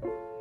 Bye.